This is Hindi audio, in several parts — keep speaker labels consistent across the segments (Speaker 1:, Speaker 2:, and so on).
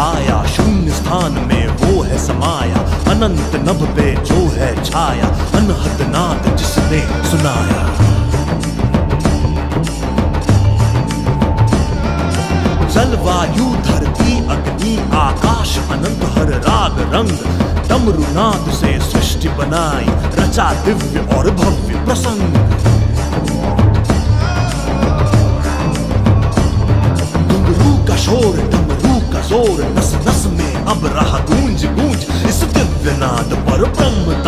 Speaker 1: स्थान में वो है समाया। अनंत नभ पे जो है छाया। अनहद नाद जिसने सुनाया। जल वायु धरती अग्नि आकाश अनंत हर राग रंग। डमरुनाद से सृष्टि बनाई। रचा दिव्य और भव्य प्रसंग। ज़ोर नस नस में अब रहा गूंज गूंज। इस दिव्य नाद पर ब्रह्म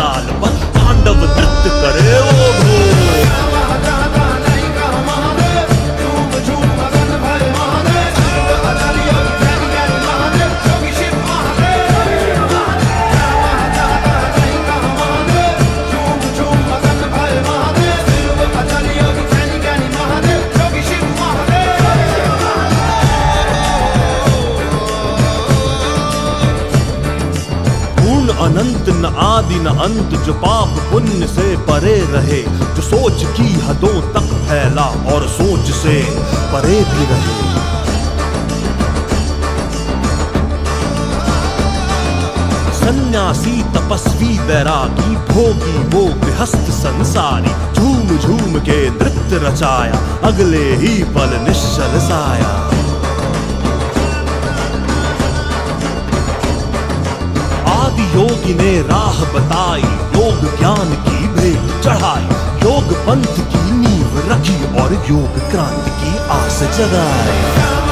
Speaker 1: अनंत न आदि न अंत, जो पाप पुण्य से परे रहे, जो सोच की हदों तक फैला और सोच से परे भी रहे। सन्यासी तपस्वी बैरागी भोगी वो गृहस्थ संसारी झूम झूम के नृत्य रचाया, अगले ही पल निश्चल साया। योगी ने राह बताई, योग ज्ञान की भेंट चढ़ाई, योग पंथ की नींव रखी और योग क्रांति की आस जगाई।